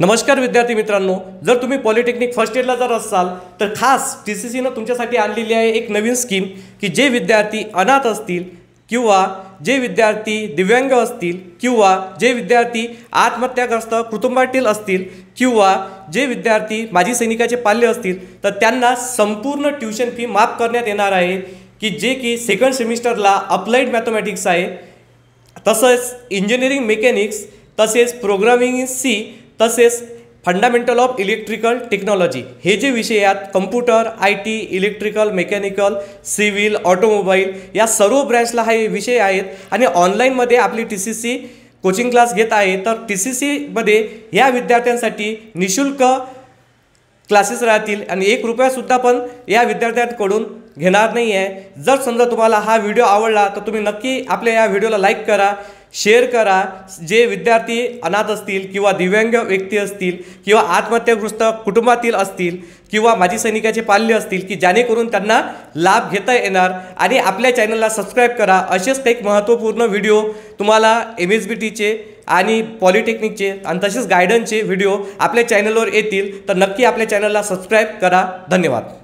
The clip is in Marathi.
नमस्कार विद्यार्थी मित्रांनो जर तुम्ही पॉलिटेक्निक फर्स्ट इयरला जर असाल तर खास टी सी सीनं तुमच्यासाठी आणलेली आहे एक नवीन स्कीम की जे विद्यार्थी अनाथ असतील किंवा जे विद्यार्थी दिव्यांग असतील किंवा जे विद्यार्थी आत्महत्याग्रस्त कुटुंबातील असतील किंवा जे विद्यार्थी माजी सैनिकाचे पाल्य असतील तर त्यांना संपूर्ण ट्युशन फी माफ करण्यात येणार आहे की जे की सेकंड सेमिस्टरला अप्लाइड मॅथमॅटिक्स आहे. तसंच इंजिनिअरिंग मेकॅनिक्स तसेच प्रोग्रामिंग सी तसेच फंडामेंटल ऑफ इलेक्ट्रिकल टेक्नॉलॉजी हे जे विषय आहेत computer I T electrical mechanical civil automobile या सर्व ब्रँचला हे विषय आहेत. आणि ऑनलाईनमध्ये आपली T C C coaching class घेत आहे. तर टी सी सीमध्ये या विद्यार्थ्यांसाठी निशुल्क क्लासेस राहतील. आणि एक रुपयासुद्धा पण या विद्यार्थ्यांकडून घेणार नाही आहे जर समजा तुम्हाला हा व्हिडिओ आवडला तर तुम्ही नक्की आपल्या या व्हिडिओला लाईक करा. शेअर करा. जे विद्यार्थी अनाथ असतील किंवा दिव्यांग व्यक्ती असतील किंवा आत्महत्याग्रस्त कुटुंबातील असतील किंवा माजी सैनिकाचे पाल्य असतील की जेणेकरून त्यांना लाभ घेता येणार आणि आपल्या चॅनलला सबस्क्राईब करा. असेच काही महत्त्वपूर्ण व्हिडिओ तुम्हाला एम एस बी टीचे आणि पॉलिटेक्निकचे आणि तसेच गायडन्सचे व्हिडिओ आपल्या चॅनलवर येतील. तर नक्की आपल्या चॅनलला सबस्क्राईब करा. धन्यवाद.